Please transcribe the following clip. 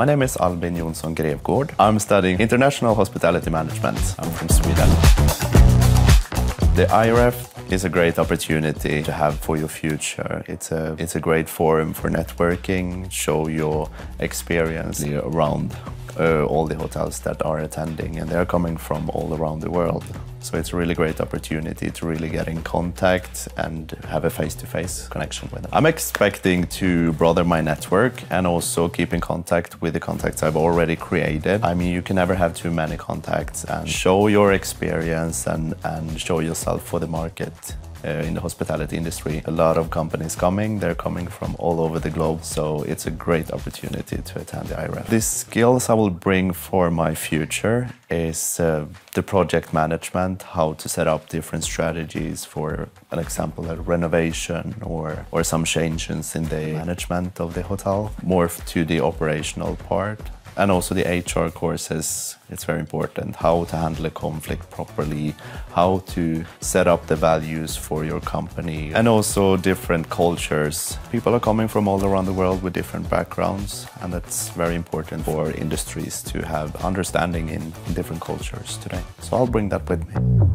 My name is Albin Jonsson Grevgård. I'm studying International Hospitality Management. I'm from Sweden. The IRF is a great opportunity to have for your future. It's a, it's a great forum for networking, show your experience around uh, all the hotels that are attending and they're coming from all around the world. So it's a really great opportunity to really get in contact and have a face-to-face -face connection with them. I'm expecting to broaden my network and also keep in contact with the contacts I've already created. I mean, you can never have too many contacts and show your experience and, and show yourself for the market in the hospitality industry. A lot of companies coming, they're coming from all over the globe, so it's a great opportunity to attend the IRF. The skills I will bring for my future is uh, the project management, how to set up different strategies for an example, a renovation or, or some changes in the management of the hotel, more to the operational part and also the HR courses, it's very important. How to handle a conflict properly, how to set up the values for your company, and also different cultures. People are coming from all around the world with different backgrounds, and that's very important for industries to have understanding in, different cultures today. So I'll bring that with me.